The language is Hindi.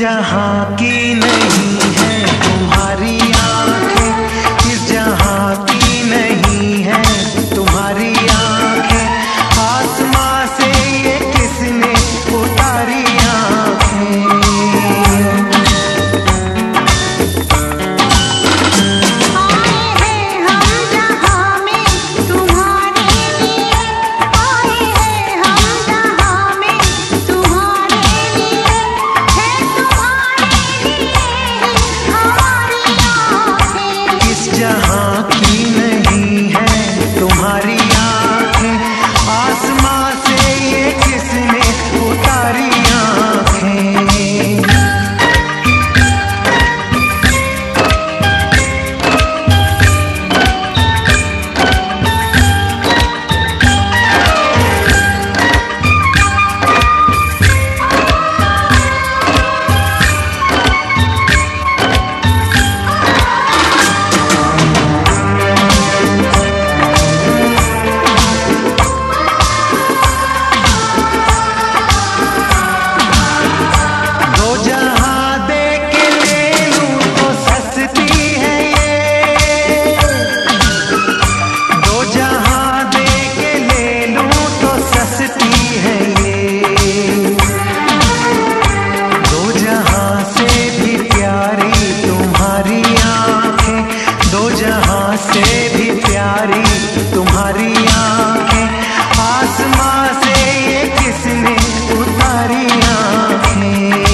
जहाँ की जहाँ से भी प्यारी तुम्हारी आँखें। आसमां से ये किसने उतारी आँखें?